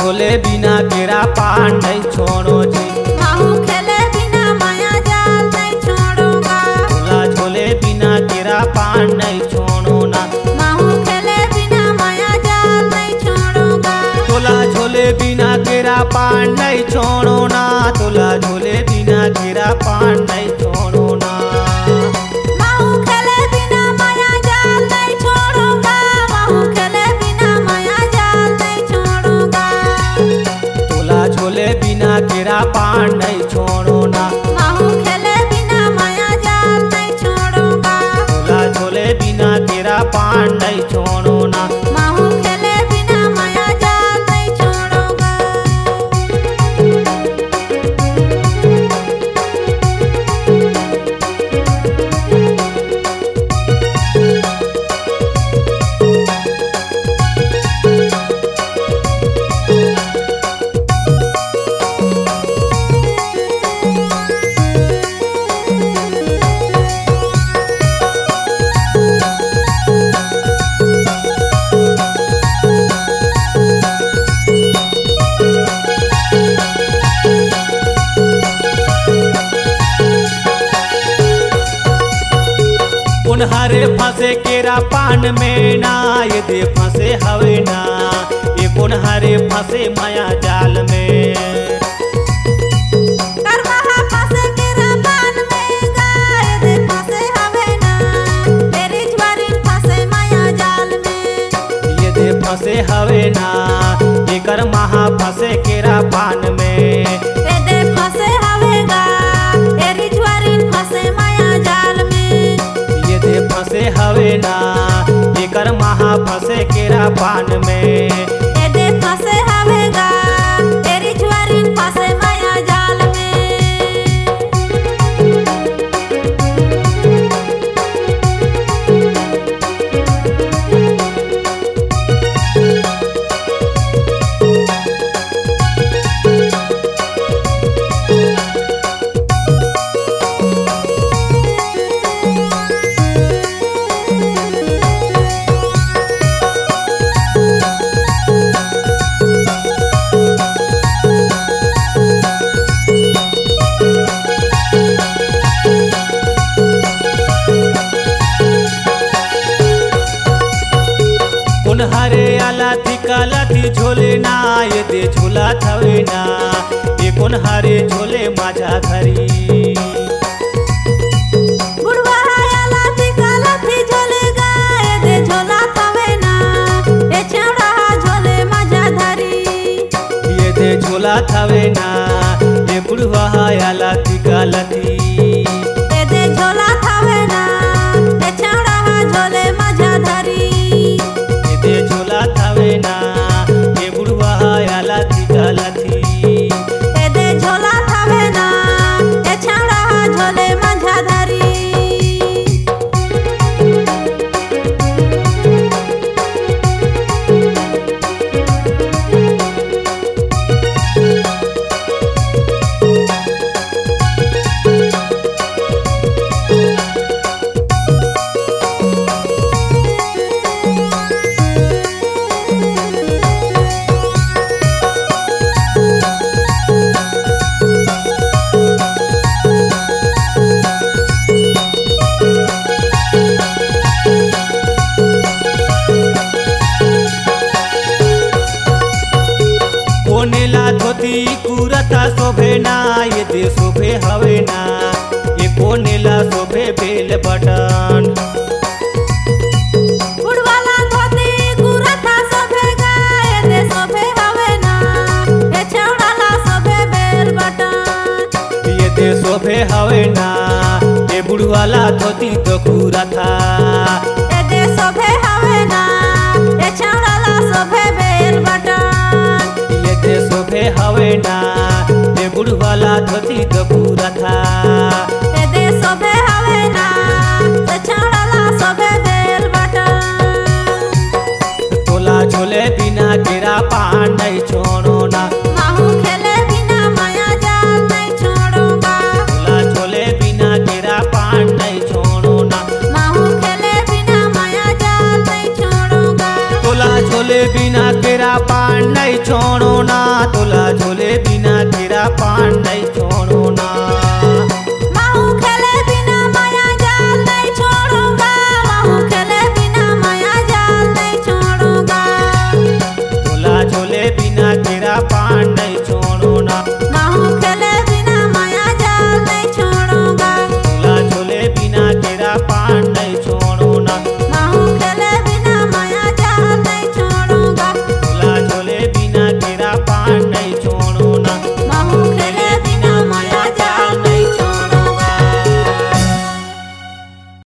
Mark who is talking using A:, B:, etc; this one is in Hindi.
A: झोले बिना केरा पान नहीं छोड़ो जी।
B: खेले बिना माया जाल नहीं छोड़ूँगा
A: झोला झोले बिना केरा पान नहीं छोड़ो ना।
B: खेले बिना माया जाल नहीं छोड़ूँगा
A: तोला झोले बिना केरा पान नहीं छोड़ो ना। तोला झोले बिना केरा पान नहीं उन्हारे फंसे केरा पान में ना, ये दे फंसे हवे ना। ये कौन
B: हरे फंसे माया जाल में।
A: फंसे केरा पान में। काला थी झोले ना ये दे झोला थवे ना ये उन्हारे झोले माझ्या घरी।
B: झोला
A: थवे शोभे ना ये दे शोभे हवे ना ये कोनेला शोभे बेल बटन?
B: सोभे हवे ना
A: ये शोभे हवे ना ये बुढ़वाला धोती तो कुरता।
B: ए
A: धोती तो कुरता
B: ए दे सबे हवे ना ए छाड़ला सबे देल बटा।
A: तोला झोले बिना केरा पान